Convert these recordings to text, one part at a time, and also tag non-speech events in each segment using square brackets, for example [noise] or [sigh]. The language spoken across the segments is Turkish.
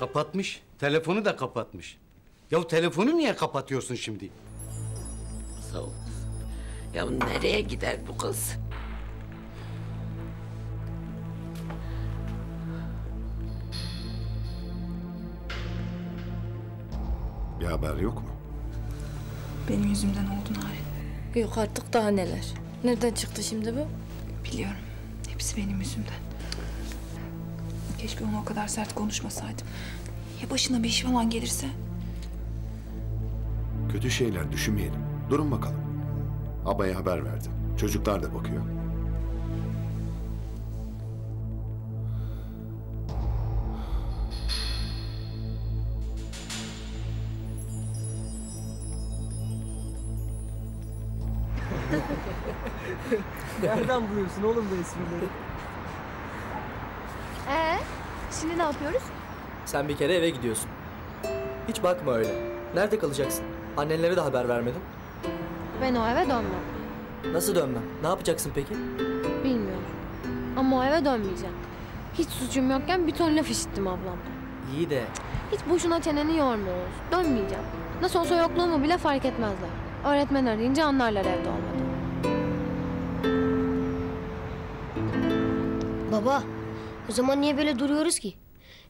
Kapatmış. Telefonu da kapatmış. Ya telefonu niye kapatıyorsun şimdi? Sağ ol. Ya nereye gider bu kız? Bir haber yok mu? Benim yüzümden oldu Narin. Yok artık daha neler. Nereden çıktı şimdi bu? Biliyorum. Hepsi benim yüzümden. Keşke ona o kadar sert konuşmasaydım. Ya başına bir iş falan gelirse? Kötü şeyler düşünmeyelim. Durun bakalım. Abaya haber verdim. Çocuklar da bakıyor. [laughs] Nereden buluyorsun oğlum bu esprileri? Şimdi ne yapıyoruz? Sen bir kere eve gidiyorsun. Hiç bakma öyle. Nerede kalacaksın? Annenlere de haber vermedin. Ben o eve dönmem. Nasıl dönmem? Ne yapacaksın peki? Bilmiyorum. Ama o eve dönmeyeceğim. Hiç suçum yokken bir ton laf işittim ablamdan. İyi de Hiç boşuna çeneni yorma Oğuz. Dönmeyeceğim. Nasıl olsa yokluğumu bile fark etmezler. Öğretmen arayınca anlarlar evde olmadığımı. Baba, o zaman niye böyle duruyoruz ki?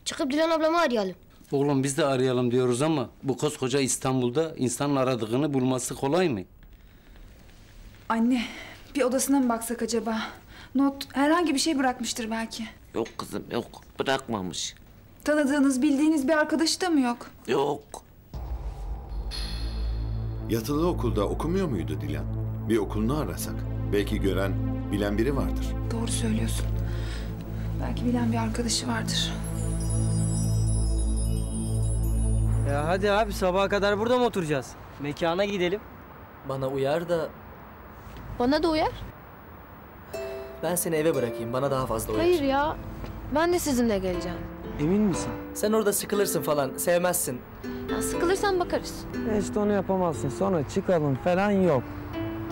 Çıkıp Dilan ablamı arayalım. Oğlum biz de arayalım diyoruz ama bu koskoca İstanbul'da insanın aradığını bulması kolay mı? Anne, bir odasına mı baksak acaba? Not, herhangi bir şey bırakmıştır belki. Yok kızım yok. Bırakmamış. Tanıdığınız, bildiğiniz bir arkadaşı da mı yok? Yok. Yatılı okulda okumuyor muydu Dilan? Bir okulunu arasak. Belki gören, bilen biri vardır. Doğru söylüyorsun. Belki bilen bir arkadaşı vardır. Ya hadi abi sabaha kadar burada mı oturacağız? Mekana gidelim. bana uyar da Bana da uyar. ben seni eve bırakayım. Bana daha fazla uyar. Hayır ya. Ben de sizinle geleceğim. Emin misin? Sen orada sıkılırsın falan. Sevmezsin. Ya sıkılırsan bakarız. İşte onu yapamazsın. Sonra çıkalım falan yok.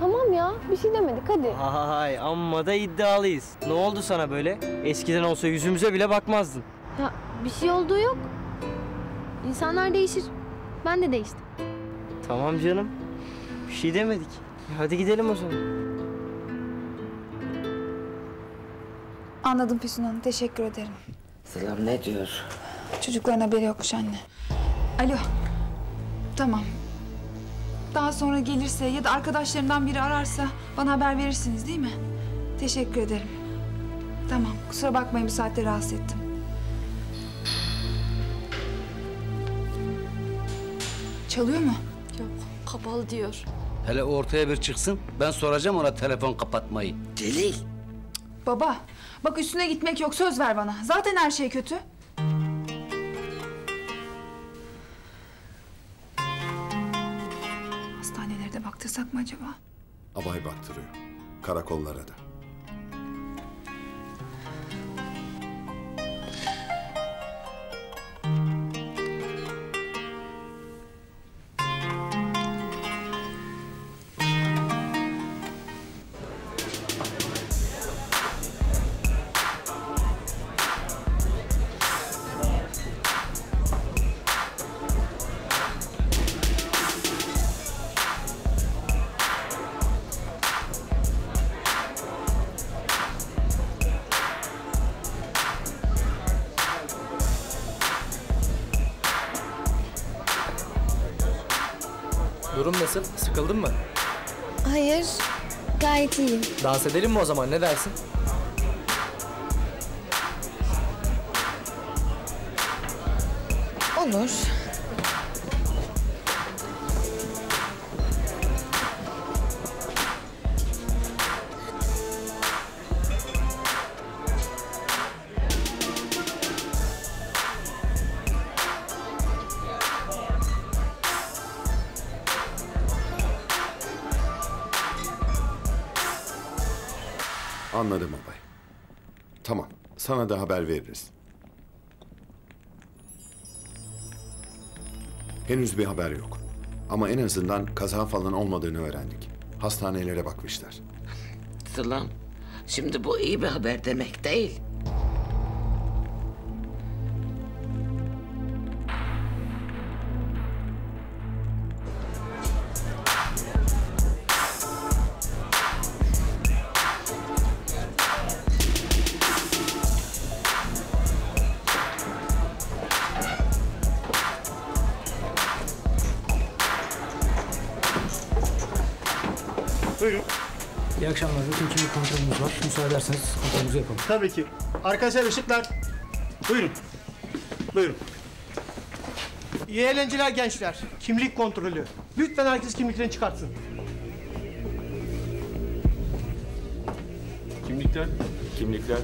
Tamam ya. Bir şey demedik hadi. Hay amma da iddialıyız. Ne oldu sana böyle? Eskiden olsa yüzümüze bile bakmazdın. Ya bir şey olduğu yok. İnsanlar değişir. Ben de değiştim. Tamam canım. Bir şey demedik. Hadi gidelim o zaman. Anladım Füsun Hanım, teşekkür ederim. Sılam ne diyor? Çocukların haberi yokmuş anne. Alo. Tamam. Daha sonra gelirse ya da arkadaşlarından biri ararsa bana haber verirsiniz değil mi? Teşekkür ederim. Tamam. Kusura bakmayın bu saatte rahatsız ettim. Çalıyor mu? Yok kapalı diyor. Hele ortaya bir çıksın ben soracağım ona telefon kapatmayı. Celil. Baba, bak üstüne gitmek yok. Söz ver bana. Zaten her şey kötü. Baktırsak mı acaba? Abay baktırıyor. Karakollara da. Durum nasıl? Sıkıldın mı? Hayır, gayet iyiyim. Dans edelim mi o zaman? Ne dersin? Olur. Sana da haber veririz. Henüz bir haber yok. Ama en azından kaza falan olmadığını öğrendik. Hastanelere bakmışlar. Sılam. Şimdi bu iyi bir haber demek değil. Müsaade ederseniz kontrolümüzü yapalım. Tabii ki. Arkadaşlar ışıklar. Buyurun. Buyurun. İyi eğlenceler gençler. Kimlik kontrolü. Lütfen herkes kimliklerini çıkartsın. Kimlikler? Kimlikler.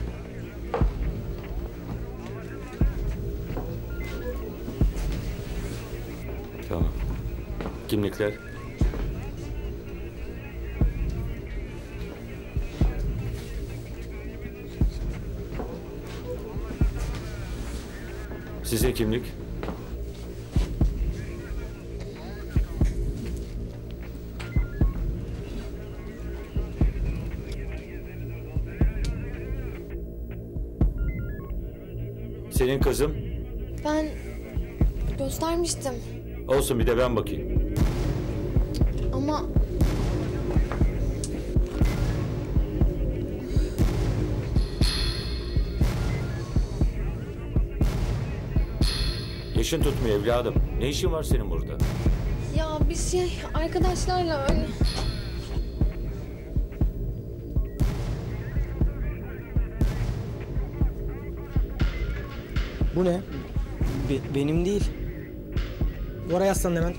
Tamam. Kimlikler. Size kimlik. Senin kızım. Ben göstermiştim Olsun bir de ben bakayım. Yaşın tutmuyor evladım. Ne işin var senin burada? ya bir şey arkadaşlarla öyle. Bu ne? Be- benim değil. Oraya yaslan hemen.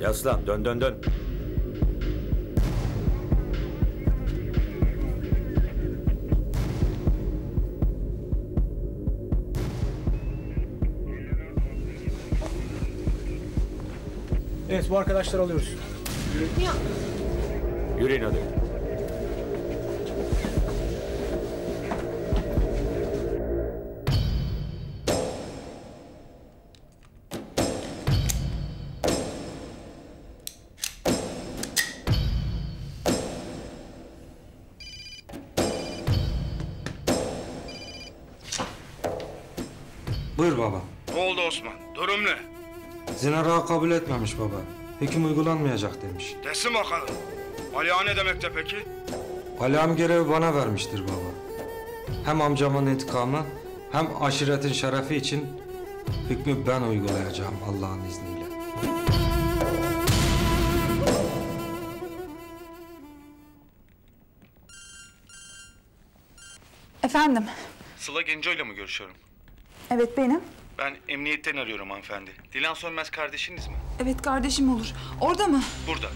Yaslan dön dön dön. Bu arkadaşları alıyoruz. Yürüyün hadi. Buyur baba. Ne oldu Osman? Durum ne? Zinara kabul etmemiş baba. Hüküm uygulanmayacak demiş. Desin bakalım. Aliya ne demekte peki? Alam görevi bana vermiştir baba. Hem amcamın intikamı hem aşiretin şerefi için hükmü ben uygulayacağım Allah'ın izniyle. Efendim? Sıla Genco ile mi görüşüyorum? Evet benim. Ben emniyetten arıyorum hanımefendi. Dilan Sönmez kardeşiniz mi? Evet kardeşim olur. Orada mı? Burada.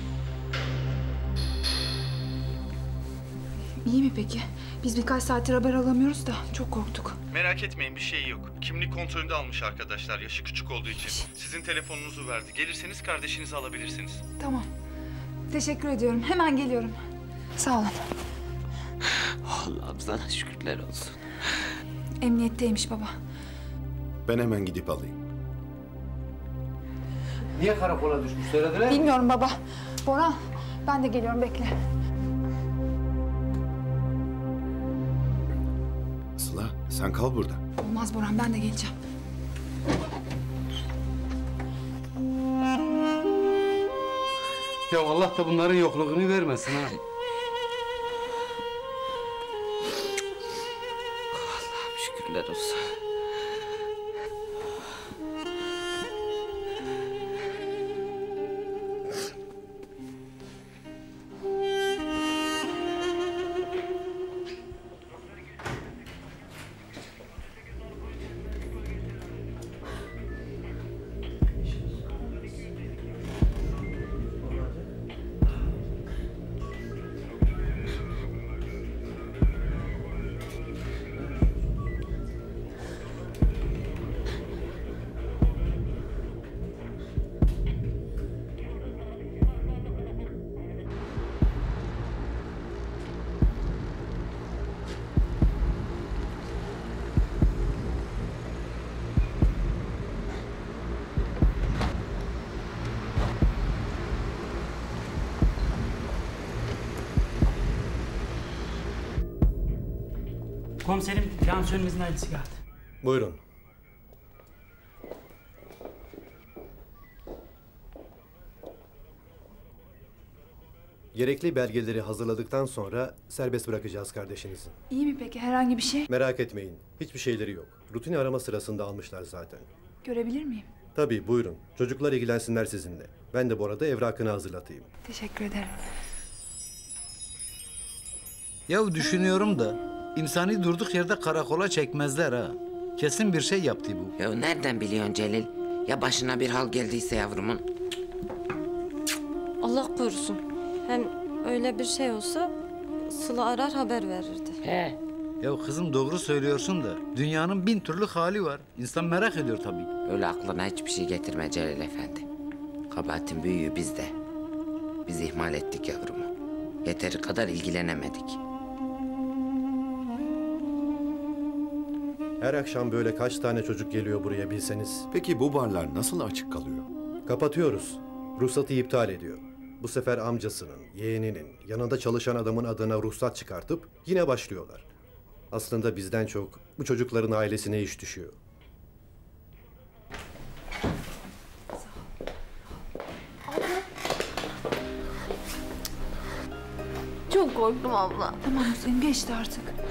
İyi mi peki? Biz birkaç saattir haber alamıyoruz da çok korktuk. Merak etmeyin bir şey yok. Kimlik kontrolünde almış arkadaşlar yaşı küçük olduğu için. Sizin telefonunuzu verdi. Gelirseniz kardeşinizi alabilirsiniz. Tamam. Teşekkür ediyorum. Hemen geliyorum. Sağ olun. Allah'ım sana şükürler olsun. Emniyetteymiş baba. Ben hemen gidip alayım. Niye karakola düşmüş söylediler mi? Bilmiyorum baba. Boran ben de geliyorum bekle. Sıla sen kal burada. Olmaz Boran ben de geleceğim. Ya Allah da bunların yokluğunu vermesin ha. Allah'ım şükürler olsun. Komiserim Sönmez'in ailesi geldi. Buyurun. Gerekli belgeleri hazırladıktan sonra serbest bırakacağız kardeşinizi. İyi mi peki? Herhangi bir şey? Merak etmeyin. Hiçbir şeyleri yok. Rutin arama sırasında almışlar zaten. Görebilir miyim? Tabii buyurun. Çocuklar ilgilensinler sizinle. Ben de bu arada evrakını hazırlatayım. Teşekkür ederim. Ya düşünüyorum da insani durduk yerde karakola çekmezler ha. Kesin bir şey yaptı bu. Ya nereden biliyorsun Celil? Ya başına bir hal geldiyse yavrumun? Allah korusun. Hem öyle bir şey olsa Sıla arar haber verirdi. He. Ya kızım doğru söylüyorsun da dünyanın bin türlü hali var. İnsan merak ediyor tabii. Öyle aklına hiçbir şey getirme Celil Efendi. Kabahatin büyüğü bizde. Biz ihmal ettik yavrumu. Yeteri kadar ilgilenemedik. Her akşam böyle kaç tane çocuk geliyor buraya bilseniz. Peki bu barlar nasıl açık kalıyor? Kapatıyoruz. Ruhsatı iptal ediyor. Bu sefer amcasının, yeğeninin, yanında çalışan adamın adına ruhsat çıkartıp yine başlıyorlar. Aslında bizden çok bu çocukların ailesine iş düşüyor. Çok korktum abla. Tamam Hüseyin geçti artık.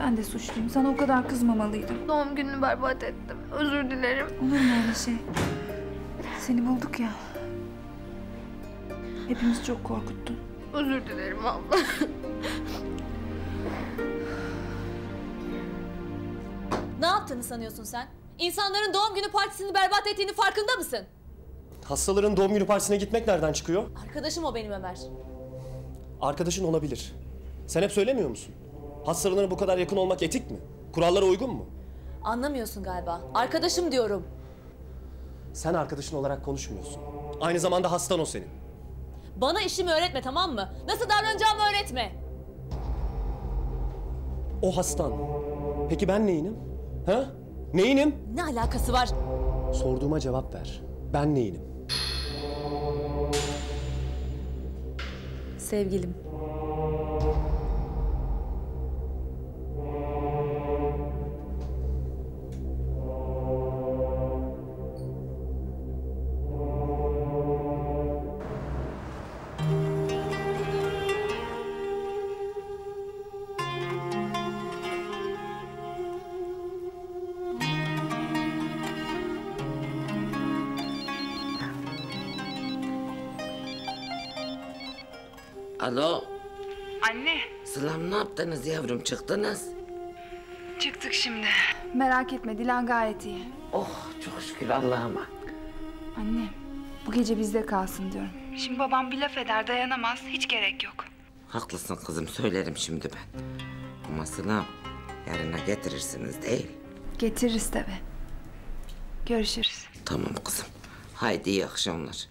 Ben de suçluyum. Sana o kadar kızmamalıydım. Doğum gününü berbat ettim. Özür dilerim. Olur mu öyle şey? Seni bulduk ya. Hepimiz çok korkuttun. Özür dilerim abla. Ne yaptığını sanıyorsun sen? İnsanların doğum günü partisini berbat ettiğini farkında mısın? Hastaların doğum günü partisine gitmek nereden çıkıyor? Arkadaşım o benim Ömer. Arkadaşın olabilir. Sen hep söylemiyor musun? Hastalarına bu kadar yakın olmak etik mi? Kurallara uygun mu? Anlamıyorsun galiba. Arkadaşım diyorum. Sen arkadaşın olarak konuşmuyorsun. Aynı zamanda hastan o senin. Bana işimi öğretme tamam mı? Nasıl davranacağımı öğretme. O hastan. Peki ben neyinim? Ha? Neyinim? Ne alakası var? Sorduğuma cevap ver. Ben neyinim? Sevgilim. Yaptınız yavrum çıktınız? Çıktık şimdi. Merak etme Dilan gayet iyi. Oh çok şükür Allah'ıma. Anne bu gece bizde kalsın diyorum. Şimdi babam bir laf eder dayanamaz. Hiç gerek yok. Haklısın kızım söylerim şimdi ben. Ama Sılam yarına getirirsiniz değil. Getiririz tabi. Görüşürüz. Tamam kızım. Haydi iyi akşamlar.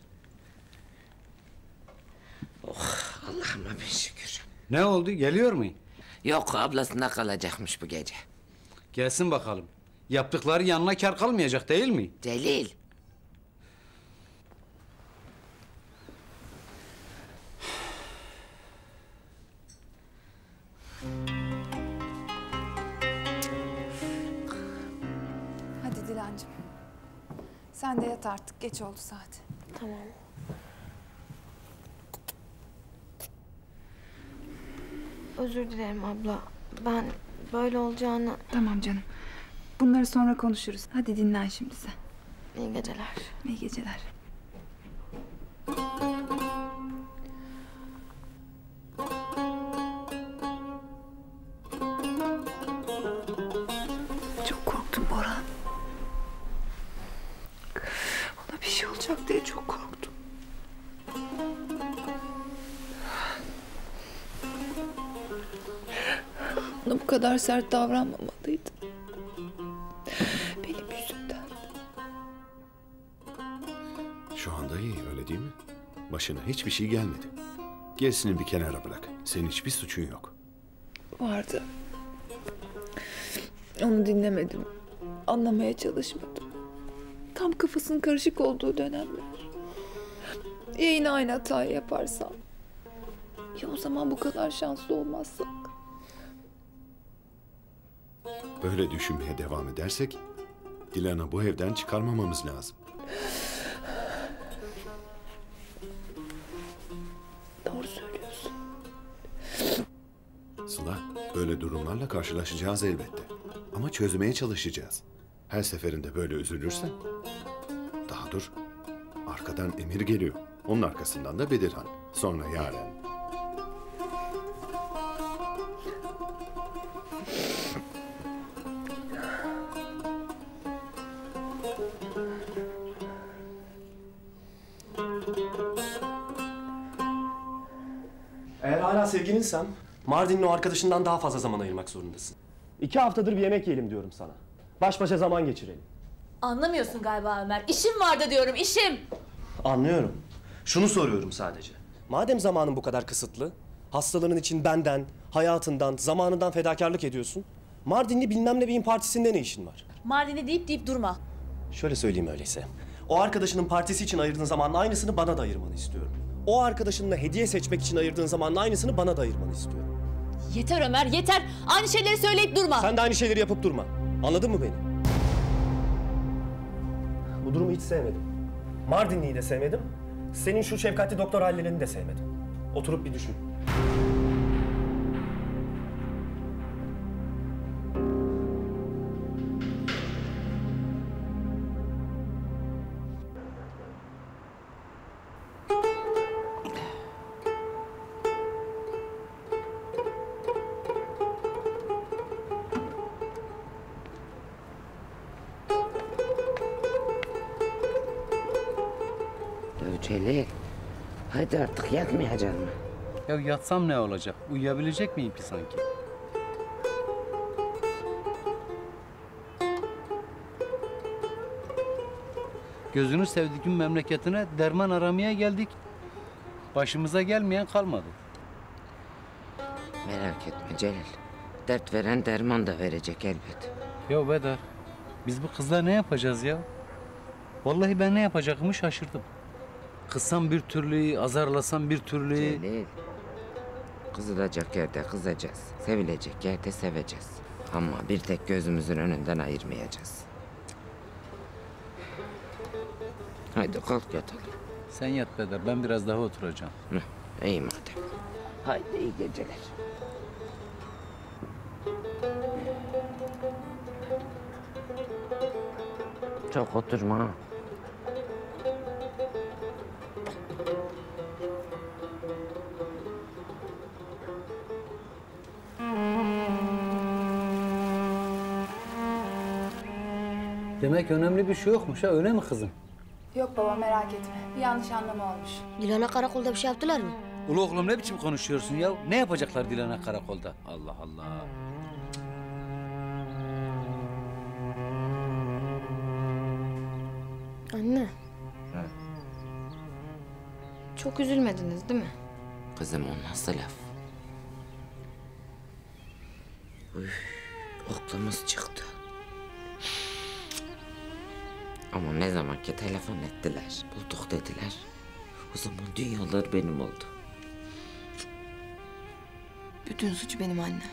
Oh Allah'ıma bin şükür. Ne oldu? Geliyor mu? Yok ablasında kalacakmış bu gece. Gelsin bakalım. Yaptıkları yanına kar kalmayacak değil mi? Celil. Hadi Dilancığım. Sen de yat artık. Geç oldu saat. Tamam. Özür dilerim abla. Ben böyle olacağını... Tamam canım. Bunları sonra konuşuruz. Hadi dinlen şimdi sen. İyi geceler. İyi geceler. Kadar sert davranmamalıydım. Benim yüzümden. Şu anda iyi öyle değil mi? Başına hiçbir şey gelmedi. Gerisini bir kenara bırak. Senin hiçbir suçun yok. vardı. Onu dinlemedim. Anlamaya çalışmadım. Tam kafasının karışık olduğu dönemler. Ya yine aynı hatayı yaparsam? Ya o zaman bu kadar şanslı olmazsak? Böyle düşünmeye devam edersek Dilan'ı bu evden çıkarmamamız lazım. Doğru söylüyorsun. Sıla, böyle durumlarla karşılaşacağız elbette. Ama çözmeye çalışacağız. Her seferinde böyle üzülürsen. Daha dur. Arkadan Emir geliyor. Onun arkasından da Bedirhan. Sonra Yaren. Sevgilinsem Mardin'in o arkadaşından daha fazla zaman ayırmak zorundasın. İki haftadır bir yemek yiyelim diyorum sana. Baş başa zaman geçirelim. Anlamıyorsun galiba Ömer. İşim vardı diyorum işim. Anlıyorum. Şunu soruyorum sadece. Madem zamanın bu kadar kısıtlı, hastaların için benden, hayatından, zamanından fedakarlık ediyorsun. Mardinli bilmem ne beyin partisinde ne işin var? Mardin'i deyip deyip durma. Şöyle söyleyeyim öyleyse. O arkadaşının partisi için ayırdığın zamanın aynısını bana da ayırmanı istiyorum. O arkadaşınla hediye seçmek için ayırdığın zamanın aynısını bana da ayırmanı istiyorum. Yeter Ömer yeter. Aynı şeyleri söyleyip durma. Sen de aynı şeyleri yapıp durma. Anladın mı beni? Bu durumu hiç sevmedim. Mardinli'yi de sevmedim. Senin şu şefkatli doktor hallerini de sevmedim. Oturup bir düşün. Hadi artık yatmayacaksın mı? Ya yatsam ne olacak? Uyuyabilecek miyim ki sanki? Gözünü sevdiğim memleketine derman aramaya geldik. Başımıza gelmeyen kalmadı. Merak etme Celil. Dert veren derman da verecek elbet. Ya Bedar, biz bu kızla ne yapacağız ya? Vallahi ben ne yapacakımı şaşırdım. Kızsam bir türlü, azarlasam bir türlü. Celil. Kızılacak yerde kızacağız. Sevilecek yerde seveceğiz. Ama bir tek gözümüzün önünden ayırmayacağız. Haydi kalk yatalım. Sen yat Bedar, ben biraz daha oturacağım. Hı, iyi madem. Haydi iyi geceler. Çok oturma. Demek önemli bir şey yokmuş ha, öyle mi kızım? Yok baba merak etme. Bir yanlış anlama olmuş. Dilan'a karakolda bir şey yaptılar mı? Ulu oğlum ne biçim konuşuyorsun ya? Ne yapacaklar Dilan'a karakolda? Allah Allah. Anne. Çok üzülmediniz değil mi? Kızım o nasıl laf? Üf, oklumuz çıktı. Ama ne zaman ki telefon ettiler, bulduk dediler. O zaman dünyalar benim oldu. Bütün suç benim anne.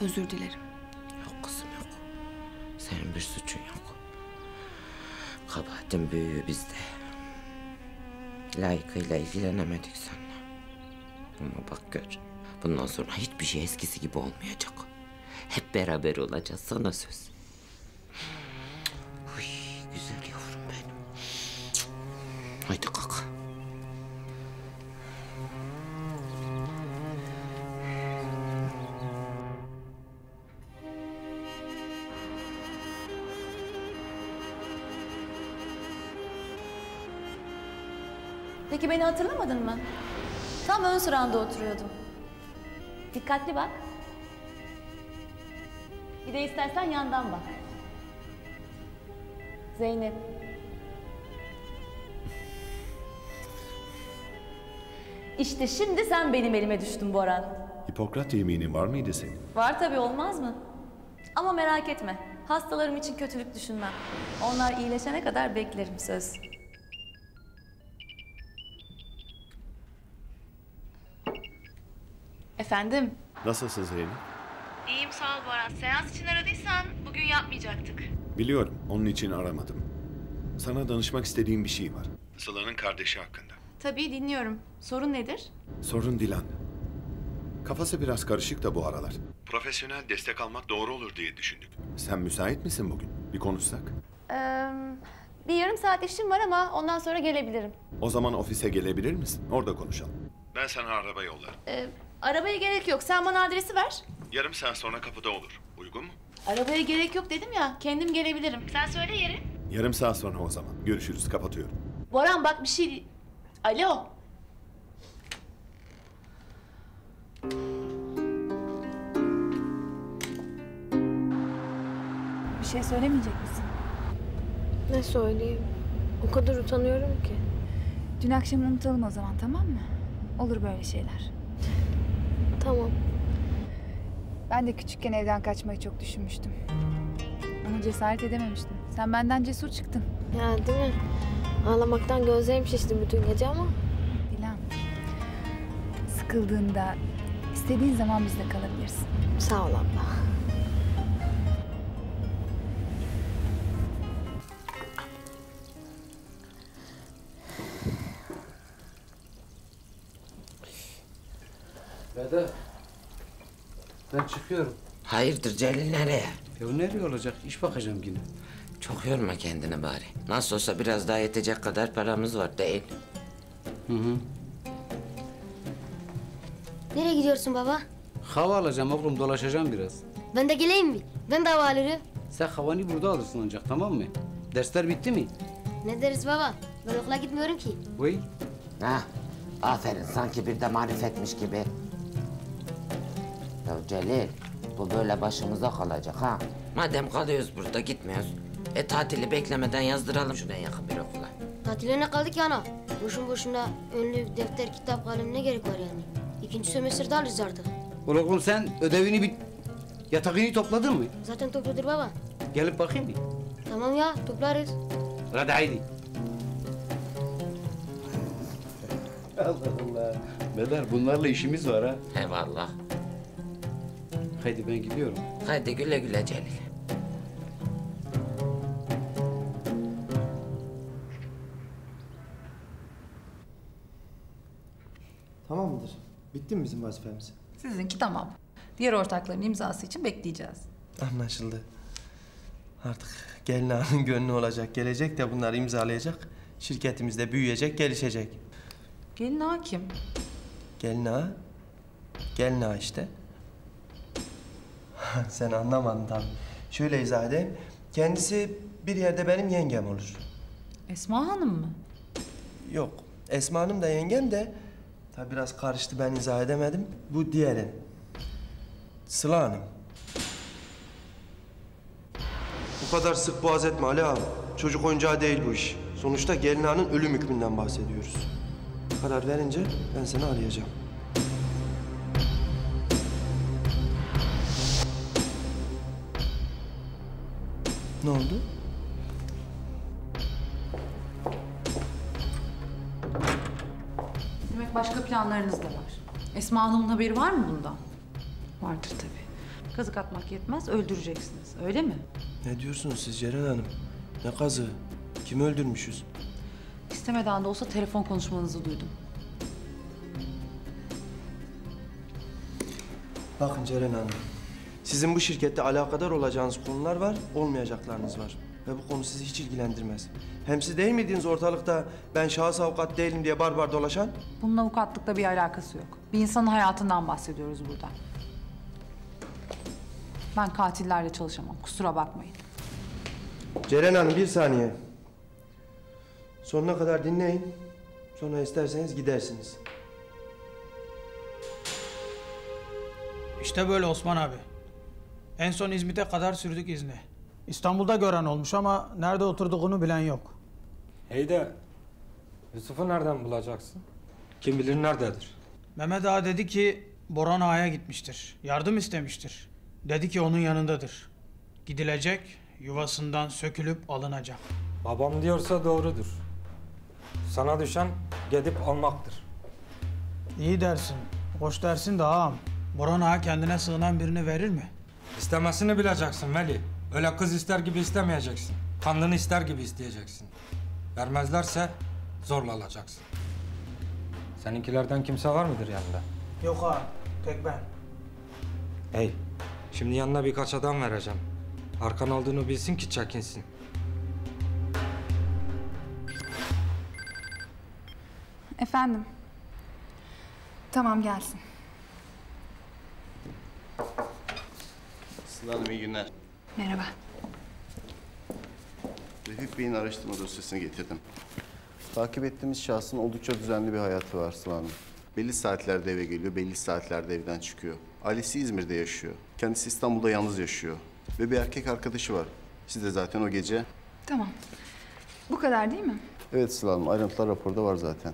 Özür dilerim. Yok kızım yok. Senin bir suçun yok. Kabahatin büyüğü bizde. Layıkıyla ilgilenemedik seninle. Ama bak gör. Bundan sonra hiçbir şey eskisi gibi olmayacak. Hep beraber olacağız sana söz. Peki beni hatırlamadın mı? Tam ön sıranda oturuyordum. Dikkatli bak. Bir de istersen yandan bak. Zeynep. İşte şimdi sen benim elime düştün Boran. Hipokrat yeminin var mıydı senin? Var tabii olmaz mı? Ama merak etme. Hastalarım için kötülük düşünmem. Onlar iyileşene kadar beklerim söz. Efendim? Nasılsın Zeynep? İyiyim sağ ol Boran. Seans için aradıysan bugün yapmayacaktık. Biliyorum, onun için aramadım. Sana danışmak istediğim bir şey var. Sıla'nın kardeşi hakkında. Tabii dinliyorum. Sorun nedir? Sorun Dilan. Kafası biraz karışık da bu aralar. Profesyonel destek almak doğru olur diye düşündük. Sen müsait misin bugün? Bir konuşsak. Ee, bir yarım saat işim var ama ondan sonra gelebilirim. O zaman ofise gelebilir misin? Orada konuşalım. Ben sana araba yollarım. Ee, arabaya gerek yok. Sen bana adresi ver. Yarım saat sonra kapıda olur. Uygun mu? Arabaya gerek yok dedim ya. Kendim gelebilirim. Sen söyle yeri. Yarım saat sonra o zaman. Görüşürüz. Kapatıyorum. Boran bak bir şey... Alo. Bir şey söylemeyecek misin? Ne söyleyeyim? O kadar utanıyorum ki. Dün akşam unutalım o zaman tamam mı? Olur böyle şeyler. Tamam. Ben de küçükken evden kaçmayı çok düşünmüştüm. Ama cesaret edememiştim. Sen benden cesur çıktın. Ya değil mi? Ağlamaktan gözlerim şişti bütün gece ama. Dilan. Sıkıldığında istediğin zaman bizde kalabilirsin. Sağ ol abla. Hayırdır Celil nereye? Ya nereye olacak? İş bakacağım yine. Çok yorma kendini bari. Nasıl olsa biraz daha yetecek kadar paramız var değil. Hı hı. Nereye gidiyorsun baba? Hava alacağım oğlum dolaşacağım biraz. Ben de geleyim mi? Ben de hava alırım. Sen havanı burada alırsın ancak tamam mı? Dersler bitti mi? Ne deriz baba? Ben okula gitmiyorum ki. Vay. Ha, aferin sanki bir de marifetmiş gibi. Ya Celil, bu böyle başımıza kalacak ha. Madem kalıyoruz burada gitmiyoruz. E tatili beklemeden yazdıralım şunu en yakın bir okula. Tatile ne kaldı ki ana? Boşun boşuna önlük, defter, kitap, kalem ne gerek var yani? İkinci sömestrde alırız artık. Oğlum sen ödevini bit... Yatakını topladın mı? Zaten topladır baba. Gelip bakayım bir. Tamam ya toplarız. Hadi haydi. [laughs] Allah Allah. Bedar bunlarla işimiz var ha. Eyvallah. Haydi ben gidiyorum. Hadi güle güle Celil. Tamam mıdır? Bitti mi bizim vazifemiz? Sizinki tamam. Diğer ortakların imzası için bekleyeceğiz. Anlaşıldı. Artık gelin ağanın gönlü olacak. Gelecek de bunları imzalayacak. Şirketimiz de büyüyecek, gelişecek. Gelin ağa kim? Gelin ağa. Gelin ağa işte. [laughs] Sen anlamadın tabii. Şöyle izah edeyim. Kendisi bir yerde benim yengem olur. Esma Hanım mı? Yok. Esma Hanım da yengem de tabii biraz karıştı ben izah edemedim. Bu diğeri. Sıla Hanım. Bu kadar sık boğaz etme Ali abi. Çocuk oyuncağı değil bu iş. Sonuçta gelin ağanın ölüm hükmünden bahsediyoruz. Karar verince ben seni arayacağım. Ne oldu? Demek başka planlarınız da var. Esma Hanım'ın haberi var mı bundan? Vardır tabii. Kazık atmak yetmez, öldüreceksiniz. Öyle mi? Ne diyorsunuz siz Ceren Hanım? Ne kazığı? Kimi öldürmüşüz? İstemeden de olsa telefon konuşmanızı duydum. Bakın Ceren Hanım. Sizin bu şirkette alakadar olacağınız konular var, olmayacaklarınız var. Ve bu konu sizi hiç ilgilendirmez. Hem siz değil miydiniz ortalıkta ben şahıs avukat değilim diye barbar dolaşan? Bunun avukatlıkla bir alakası yok. Bir insanın hayatından bahsediyoruz burada. Ben katillerle çalışamam. Kusura bakmayın. Ceren Hanım bir saniye. Sonuna kadar dinleyin. Sonra isterseniz gidersiniz. İşte böyle Osman abi. En son İzmit'e kadar sürdük izni. İstanbul'da gören olmuş ama nerede oturduğunu bilen yok. İyi de Yusuf'u nereden bulacaksın? Kim bilir nerededir? Mehmet Ağa dedi ki Boran Ağa'ya gitmiştir. Yardım istemiştir. Dedi ki onun yanındadır. Gidilecek, yuvasından sökülüp alınacak. Babam diyorsa doğrudur. Sana düşen gidip almaktır. İyi dersin, hoş dersin de ağam. Boran Ağa kendine sığınan birini verir mi? İstemesini bileceksin Veli. Öyle kız ister gibi istemeyeceksin. Kanlını ister gibi isteyeceksin. Vermezlerse zorla alacaksın. Seninkilerden kimse var mıdır yanında? Yok ağam, tek ben. Hey, şimdi yanına birkaç adam vereceğim. Arkan olduğunu bilsin ki çekinsin. Efendim. Tamam gelsin. Sıla Hanım iyi günler. Merhaba. Refik Bey'in araştırma dosyasını getirdim. Takip ettiğimiz şahsın oldukça düzenli bir hayatı var Sıla Hanım. Belli saatlerde eve geliyor, belli saatlerde evden çıkıyor. Ailesi İzmir'de yaşıyor. Kendisi İstanbul'da yalnız yaşıyor. Ve bir erkek arkadaşı var. Siz de zaten o gece... Tamam. Bu kadar değil mi? Evet Sıla Hanım, ayrıntılar raporda var zaten.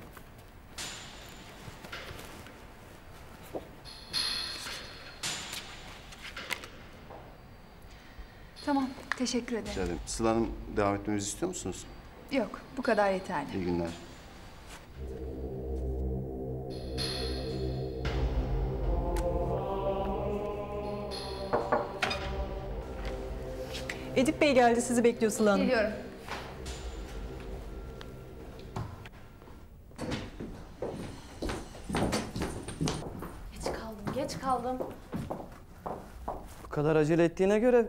Teşekkür ederim. Rica ederim. Sıla Hanım devam etmemizi istiyor musunuz? Yok. Bu kadar yeterli. İyi günler. Edip Bey geldi sizi bekliyor Sıla Hanım. Geliyorum. Geç kaldım, geç kaldım. Bu kadar acele ettiğine göre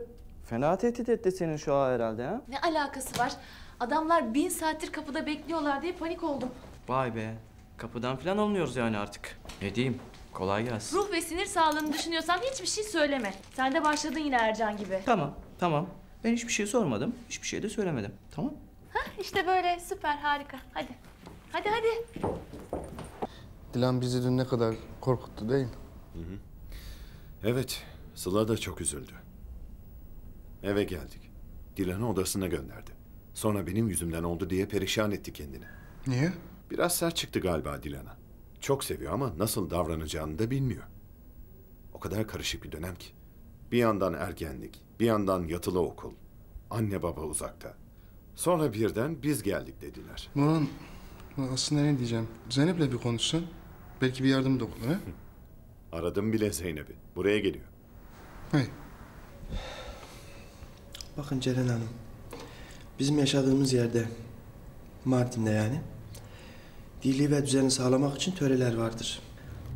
fena tehdit etti senin şu ağa herhalde ha? Ne alakası var? Adamlar bin saattir kapıda bekliyorlar diye panik oldum. Vay be. Kapıdan falan alınıyoruz yani artık. Ne diyeyim? Kolay gelsin. Ruh ve sinir sağlığını düşünüyorsan hiçbir şey söyleme. Sen de başladın yine Ercan gibi. Tamam, tamam. Ben hiçbir şey sormadım. Hiçbir şey de söylemedim. Tamam? Hah işte böyle süper harika. Hadi. Hadi hadi. Dilan bizi dün ne kadar korkuttu değil mi? Evet, Sıla da çok üzüldü. Eve geldik. Dilan'ı odasına gönderdi. Sonra benim yüzümden oldu diye perişan etti kendini. Niye? Biraz sert çıktı galiba Dilan'a. Çok seviyor ama nasıl davranacağını da bilmiyor. O kadar karışık bir dönem ki. Bir yandan ergenlik, bir yandan yatılı okul. Anne baba uzakta. Sonra birden biz geldik dediler. Moran aslında ne diyeceğim? Zeynep'le bir konuşsan. Belki bir yardım dokunur ha? [laughs] Aradım bile Zeynep'i. Buraya geliyor. Hey. Bakın Ceren Hanım. Bizim yaşadığımız yerde, Mardin'de yani, birliği ve düzeni sağlamak için töreler vardır.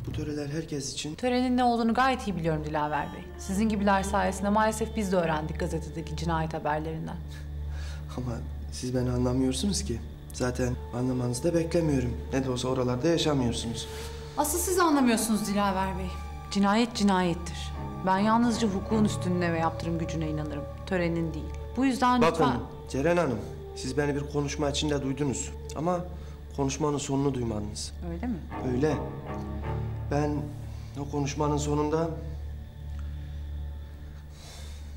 Bu töreler herkes için Törenin ne olduğunu gayet iyi biliyorum Dilaver Bey. Sizin gibiler sayesinde maalesef biz de öğrendik gazetedeki cinayet haberlerinden. ama siz beni anlamıyorsunuz ki. Zaten anlamanızı da beklemiyorum. Ne de olsa oralarda yaşamıyorsunuz. Asıl siz anlamıyorsunuz Dilaver Bey. Cinayet cinayettir. Ben yalnızca hukukun üstünlüğüne ve yaptırım gücüne inanırım. Törenin değil. Bu yüzden Bakın lütfen... Ceren Hanım, siz beni bir konuşma içinde duydunuz. Ama konuşmanın sonunu duymadınız. Öyle mi? Öyle. Ben o konuşmanın sonunda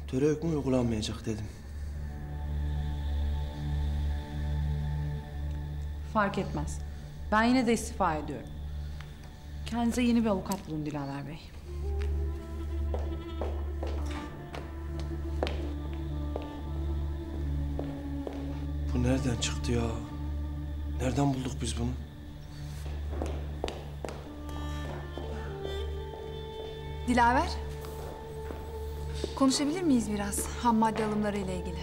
töre hükmü uygulanmayacak dedim. Fark etmez. Ben yine de istifa ediyorum. Kendinize yeni bir avukat bulun Dilaver Bey. Bu nereden çıktı ya? Nereden bulduk biz bunu? Dilaver. Konuşabilir miyiz biraz ham madde alımları ile ilgili?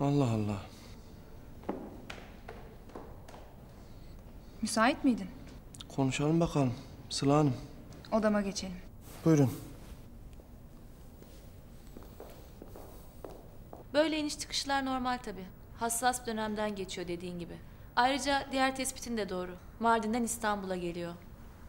Allah Allah. Müsait miydin? Konuşalım bakalım. Sıla Hanım. Odama geçelim. Buyurun. Böyle iniş çıkışlar normal tabii. Hassas dönemden geçiyor dediğin gibi. Ayrıca diğer tespitin de doğru. Mardin'den İstanbul'a geliyor.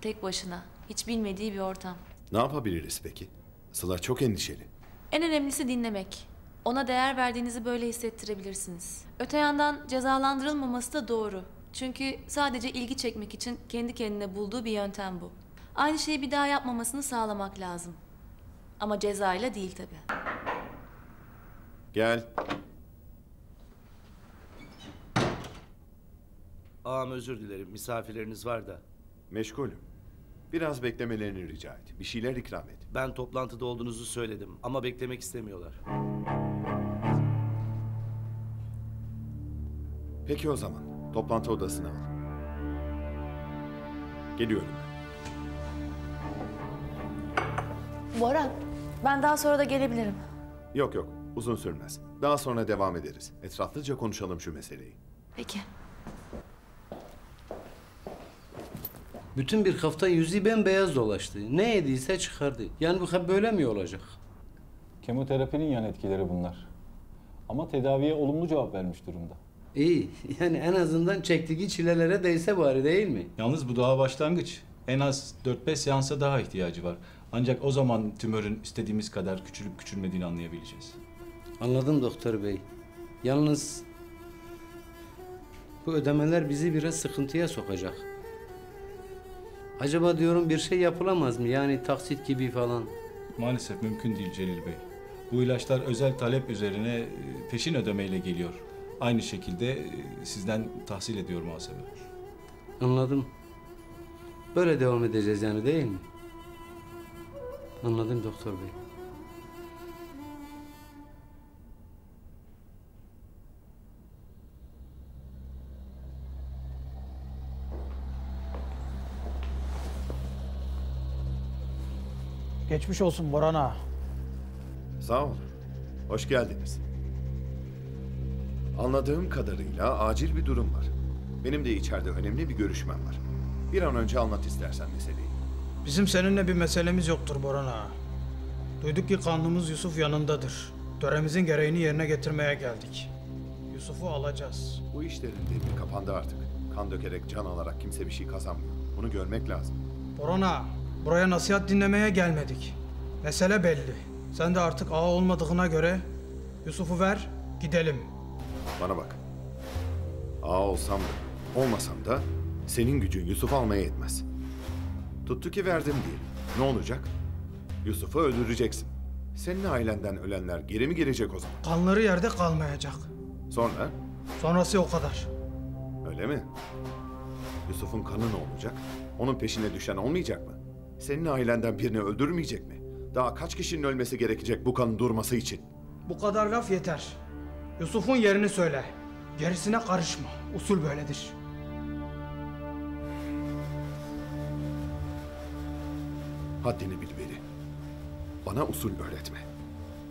Tek başına. Hiç bilmediği bir ortam. Ne yapabiliriz peki? Sıla çok endişeli. En önemlisi dinlemek. Ona değer verdiğinizi böyle hissettirebilirsiniz. Öte yandan cezalandırılmaması da doğru. Çünkü sadece ilgi çekmek için kendi kendine bulduğu bir yöntem bu. Aynı şeyi bir daha yapmamasını sağlamak lazım. Ama cezayla değil tabii. Gel. Ağam özür dilerim. Misafirleriniz var da. Meşgulüm. Biraz beklemelerini rica et. Bir şeyler ikram et. Ben toplantıda olduğunuzu söyledim ama beklemek istemiyorlar. Peki o zaman. Toplantı odasına al. Geliyorum ben. Boran, ben daha sonra da gelebilirim. Yok yok. Uzun sürmez. Daha sonra devam ederiz. Etraflıca konuşalım şu meseleyi. Peki. Bütün bir hafta yüzü bembeyaz dolaştı. Ne yediyse çıkardı. Yani bu hep böyle mi olacak? Kemoterapinin yan etkileri bunlar. Ama tedaviye olumlu cevap vermiş durumda. İyi. [laughs] Yani en azından çektiği çilelere değse bari değil mi? Yalnız bu daha başlangıç. En az 4-5 seansa daha ihtiyacı var. Ancak o zaman tümörün istediğimiz kadar küçülüp küçülmediğini anlayabileceğiz. Anladım doktor bey. Yalnız bu ödemeler bizi biraz sıkıntıya sokacak. Acaba diyorum bir şey yapılamaz mı? Yani taksit gibi falan. Maalesef mümkün değil Celil Bey. Bu ilaçlar özel talep üzerine e, peşin ödemeyle geliyor. Aynı şekilde e, sizden tahsil ediyor muhasebe. Anladım. Böyle devam edeceğiz yani değil mi? Anladım doktor bey. Geçmiş olsun Boran ağa. Sağ ol. Hoş geldiniz. Anladığım kadarıyla acil bir durum var. Benim de içeride önemli bir görüşmem var. Bir an önce anlat istersen meseleyi. Bizim seninle bir meselemiz yoktur Boran ağa. Duyduk ki kanlımız Yusuf yanındadır. Töremizin gereğini yerine getirmeye geldik. Yusuf'u alacağız. Bu işlerin devri kapandı artık. Kan dökerek can alarak kimse bir şey kazanmıyor. Bunu görmek lazım. Boran ağa, buraya nasihat dinlemeye gelmedik. Mesele belli. Sen de artık ağa olmadığına göre Yusuf'u ver, gidelim. Bana bak. Ağa olsam da, olmasam da senin gücün Yusuf'u almaya yetmez. Tuttu ki verdim diye. Ne olacak? Yusuf'u öldüreceksin. Senin ailenden ölenler geri mi gelecek o zaman? Kanları yerde kalmayacak. Sonra? Sonrası o kadar. Öyle mi? Yusuf'un kanı ne olacak? Onun peşine düşen olmayacak mı? Senin ailenden birini öldürmeyecek mi? Daha kaç kişinin ölmesi gerekecek bu kanın durması için? Bu kadar laf yeter. Yusuf'un yerini söyle. Gerisine karışma. Usul böyledir. Haddini bil Veli. Bana usul öğretme.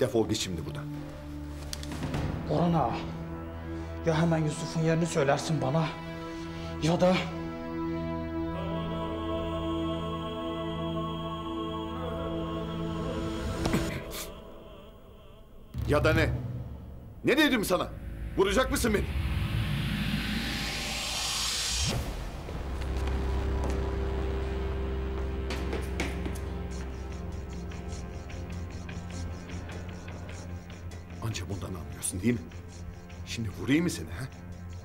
Defol git şimdi buradan. Orhan ağa. Ya hemen Yusuf'un yerini söylersin bana. Ya da Ya da ne? Ne dedim sana? Vuracak mısın beni? Anca bundan anlıyorsun değil mi? Şimdi vurayım mı seni ha?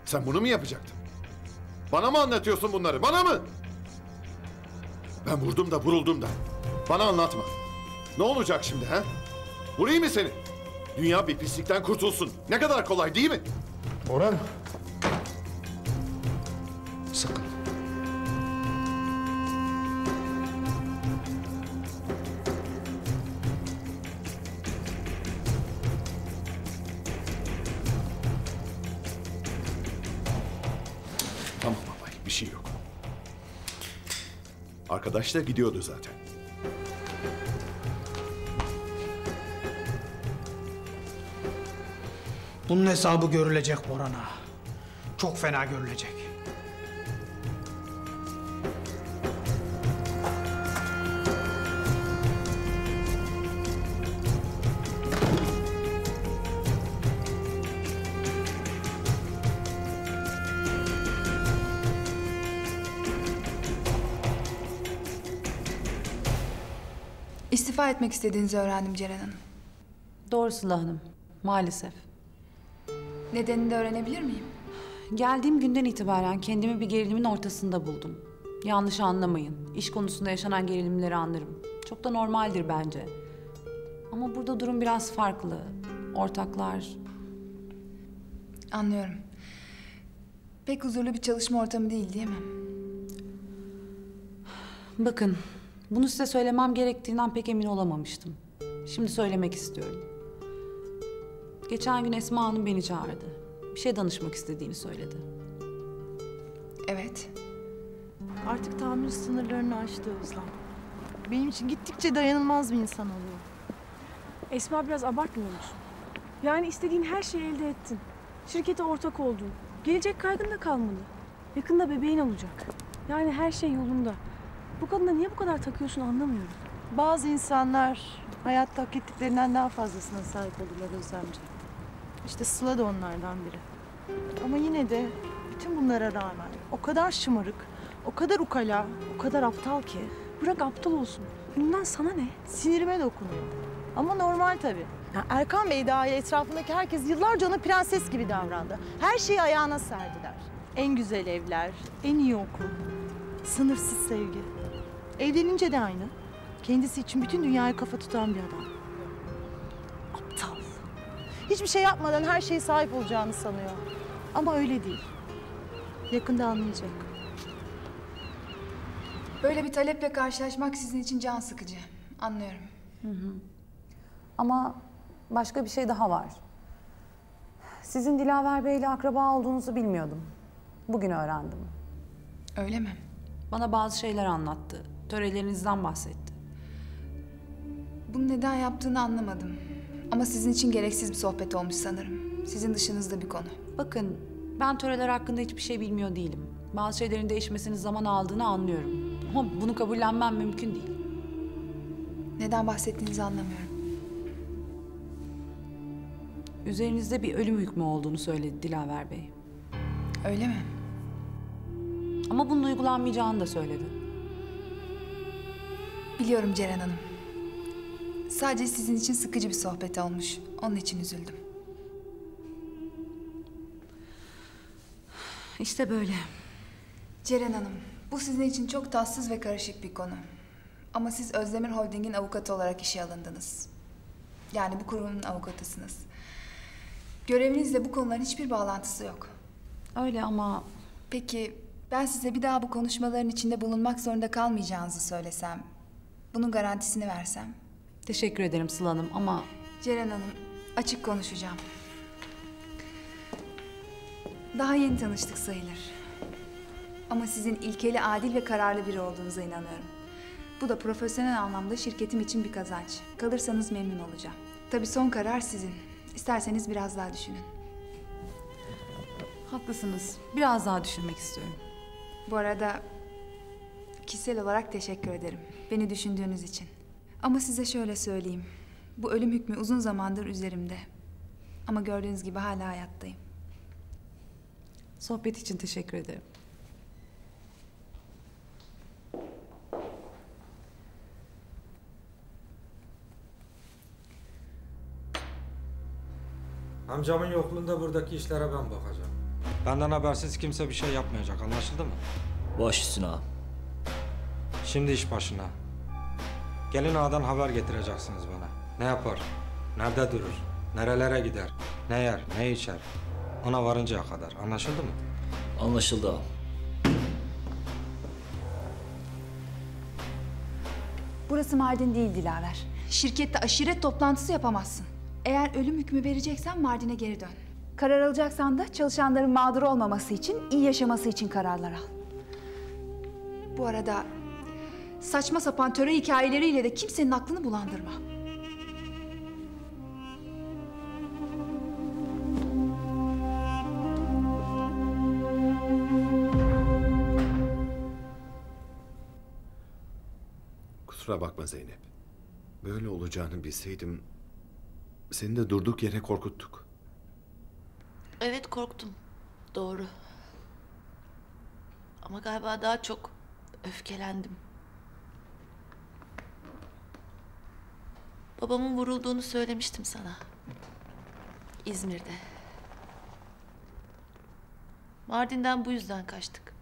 Sen bunu mu yapacaktın? Bana mı anlatıyorsun bunları? Bana mı? Ben vurdum da vuruldum da. Bana anlatma. Ne olacak şimdi ha? Vurayım mı seni? Dünya bir pislikten kurtulsun. Ne kadar kolay değil mi? Orhan. Sakın. Tamam baba, bir şey yok. Arkadaş da gidiyordu zaten. Bunun hesabı görülecek Boran ağa. Çok fena görülecek. İstifa etmek istediğinizi öğrendim Ceren Hanım. Doğru Sıla Hanım. Maalesef. Nedenini de öğrenebilir miyim? Geldiğim günden itibaren kendimi bir gerilimin ortasında buldum. Yanlış anlamayın. İş konusunda yaşanan gerilimleri anlarım. Çok da normaldir bence. Ama burada durum biraz farklı. Ortaklar, Anlıyorum. Pek huzurlu bir çalışma ortamı değil değil mi? Bakın, bunu size söylemem gerektiğinden pek emin olamamıştım. Şimdi söylemek istiyorum. Geçen gün Esma Hanım beni çağırdı. Bir şey danışmak istediğini söyledi. Evet. Artık tahammül sınırlarını aştı Özlem. Benim için gittikçe dayanılmaz bir insan oluyor. Esma biraz abartmıyor musun? Yani istediğin her şeyi elde ettin. Şirkete ortak oldun. Gelecek kaygın da kalmadı. Yakında bebeğin olacak. Yani her şey yolunda. Bu kadına niye bu kadar takıyorsun anlamıyorum. Bazı insanlar hayatta hak ettiklerinden daha fazlasına sahip olurlar Özlemciğim. İşte Sıla da onlardan biri. Ama yine de bütün bunlara rağmen o kadar şımarık, o kadar ukala, o kadar aptal ki. Bırak aptal olsun. Bundan sana ne? Sinirime dokunuyor. Ama normal tabii. Ya Erkan Bey dahil etrafındaki herkes yıllarca ona prenses gibi davrandı. Her şeyi ayağına serdiler. En güzel evler, en iyi okul, sınırsız sevgi. Evlenince de aynı. Kendisi için bütün dünyaya kafa tutan bir adam. Hiçbir şey yapmadan her şeye sahip olacağını sanıyor. Ama öyle değil. Yakında anlayacak. Böyle bir taleple karşılaşmak sizin için can sıkıcı. Anlıyorum. Ama başka bir şey daha var. Sizin Dilaver Bey ile akraba olduğunuzu bilmiyordum. Bugün öğrendim. Öyle mi? Bana bazı şeyler anlattı. Törelerinizden bahsetti. Bunu neden yaptığını anlamadım. Ama sizin için gereksiz bir sohbet olmuş sanırım. Sizin dışınızda bir konu. Bakın, ben töreler hakkında hiçbir şey bilmiyor değilim. Bazı şeylerin değişmesinin zaman aldığını anlıyorum. Ama bunu kabullenmem mümkün değil. Neden bahsettiğinizi anlamıyorum. Üzerinizde bir ölüm hükmü olduğunu söyledi Dilaver Bey. Öyle mi? Ama bunun uygulanmayacağını da söyledi. Biliyorum Ceren Hanım. Sadece sizin için sıkıcı bir sohbet olmuş. Onun için üzüldüm. İşte böyle. Ceren Hanım, bu sizin için çok tatsız ve karışık bir konu. Ama siz Özdemir Holding'in avukatı olarak işe alındınız. Yani bu kurumun avukatısınız. Görevinizle bu konuların hiçbir bağlantısı yok. Öyle ama... Peki ben size bir daha bu konuşmaların içinde bulunmak zorunda kalmayacağınızı söylesem, bunun garantisini versem. Teşekkür ederim Sıla Hanım ama... Ceren Hanım, açık konuşacağım. Daha yeni tanıştık sayılır. Ama sizin ilkeli, adil ve kararlı biri olduğunuza inanıyorum. Bu da profesyonel anlamda şirketim için bir kazanç. Kalırsanız memnun olacağım. Tabii son karar sizin. İsterseniz biraz daha düşünün. Haklısınız. Biraz daha düşünmek istiyorum. Bu arada kişisel olarak teşekkür ederim. Beni düşündüğünüz için. Ama size şöyle söyleyeyim. Bu ölüm hükmü uzun zamandır üzerimde. Ama gördüğünüz gibi hala hayattayım. Sohbet için teşekkür ederim. Amcamın yokluğunda buradaki işlere ben bakacağım. Benden habersiz kimse bir şey yapmayacak anlaşıldı mı? Baş üstüne ağam. Şimdi iş başına. Gelin ağadan haber getireceksiniz bana. Ne yapar? Nerede durur? Nerelere gider? Ne yer? Ne içer? Ona varıncaya kadar. Anlaşıldı mı? Anlaşıldı ağam. Burası Mardin değil Dilaver. Şirkette aşiret toplantısı yapamazsın. Eğer ölüm hükmü vereceksen Mardin'e geri dön. Karar alacaksan da çalışanların mağdur olmaması için, iyi yaşaması için kararlar al. Bu arada saçma sapan töre hikayeleriyle de kimsenin aklını bulandırma. Kusura bakma Zeynep. Böyle olacağını bilseydim seni de durduk yere korkuttuk. Evet korktum. Doğru. Ama galiba daha çok öfkelendim. Babamın vurulduğunu söylemiştim sana. İzmir'de. Mardin'den bu yüzden kaçtık.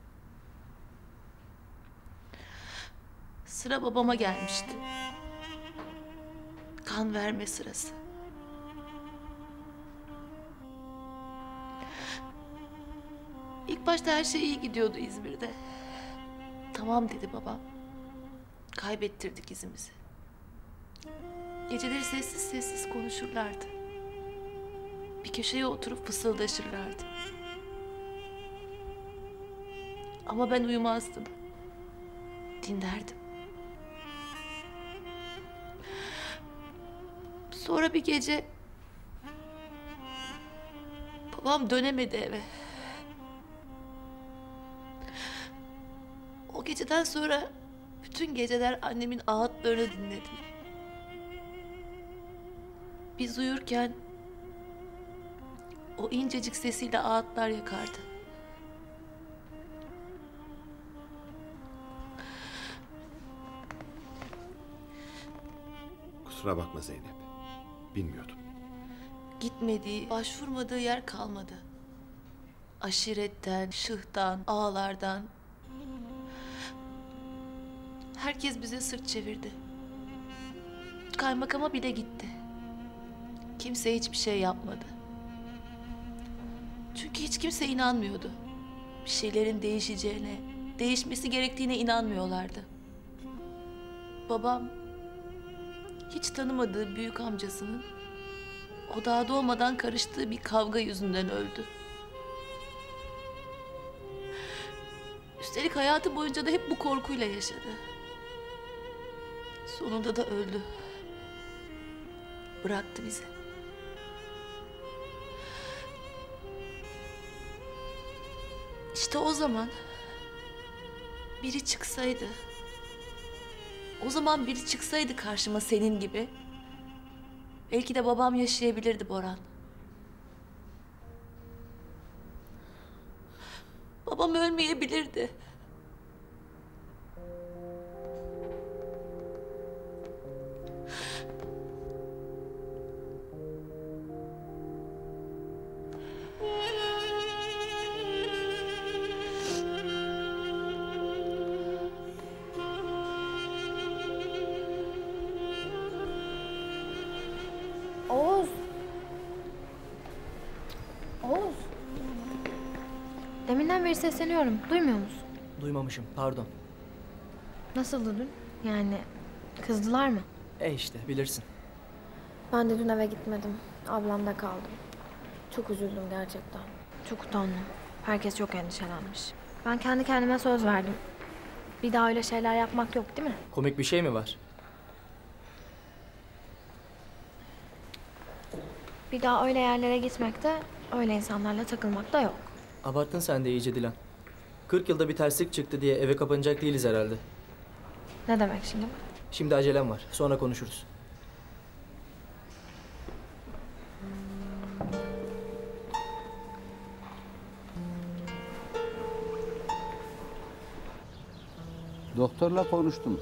Sıra babama gelmişti. Kan verme sırası. İlk başta her şey iyi gidiyordu İzmir'de. Tamam dedi babam. Kaybettirdik izimizi. Geceleri sessiz sessiz konuşurlardı. Bir köşeye oturup fısıldaşırlardı. Ama ben uyumazdım. Dinlerdim. Sonra bir gece babam dönemedi eve. O geceden sonra Bütün geceler annemin ağıtlarını dinledim. Biz uyurken o incecik sesiyle ağıtlar yakardı. Kusura bakma Zeynep. Bilmiyordum. Gitmediği, başvurmadığı yer kalmadı. Aşiretten, şıhtan, ağalardan. Herkes bize sırt çevirdi. Kaymakama bile gitti. Kimse hiçbir şey yapmadı. Çünkü hiç kimse inanmıyordu. Bir şeylerin değişeceğine, değişmesi gerektiğine inanmıyorlardı. Babam hiç tanımadığı büyük amcasının o daha doğmadan karıştığı bir kavga yüzünden öldü. Üstelik hayatı boyunca da hep bu korkuyla yaşadı. Sonunda da öldü. Bıraktı bizi. İşte o zaman biri çıksaydı, o zaman biri çıksaydı karşıma senin gibi, belki de babam yaşayabilirdi Boran. Babam ölmeyebilirdi. Beri sesleniyorum. Duymuyor musun? Duymamışım, pardon. Nasıldı dün? Yani kızdılar mı? E işte, bilirsin. Ben de dün eve gitmedim. Ablamda kaldım. Çok üzüldüm gerçekten. Çok utandım. Herkes çok endişelenmiş. Ben kendi kendime söz verdim. Bir daha öyle şeyler yapmak yok değil mi? Komik bir şey mi var? Bir daha öyle yerlere gitmek de, öyle insanlarla takılmak da yok. Abarttın sen de iyice Dilan. 40 yılda bir terslik çıktı diye eve kapanacak değiliz herhalde. Ne demek şimdi bu? Şimdi acelem var, sonra konuşuruz. Doktorla konuştum.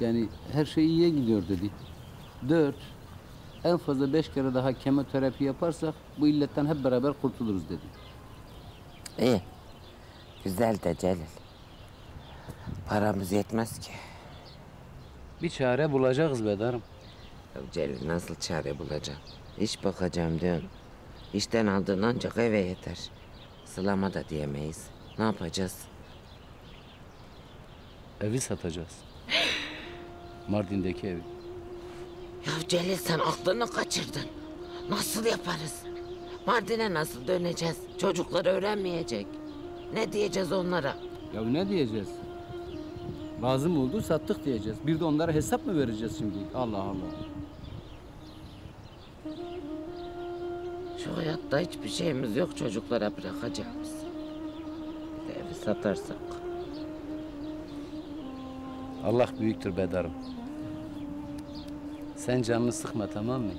Yani her şey iyiye gidiyor dedi. Dört, en fazla beş kere daha kemoterapi yaparsak bu illetten hep beraber kurtuluruz dedi. İyi. Güzel de Celil. Paramız yetmez ki. Bir çare bulacağız Bedarım. Ya Celil nasıl çare bulacağım? İş bakacağım diyorsun. İşten aldığın ancak eve yeter. Sılama da diyemeyiz. Ne yapacağız? Evi satacağız. Mardin'deki evi. Ya Celil sen aklını kaçırdın. Nasıl yaparız? Mardin'e nasıl döneceğiz? Çocuklar öğrenmeyecek. Ne diyeceğiz onlara? Ya ne diyeceğiz? Lazım oldu sattık diyeceğiz. Bir de onlara hesap mı vereceğiz şimdi? Allah Allah. Şu hayatta hiçbir şeyimiz yok çocuklara bırakacağımız. Bir de evi satarsak. Allah büyüktür Bedarım. Sen canını sıkma tamam mı?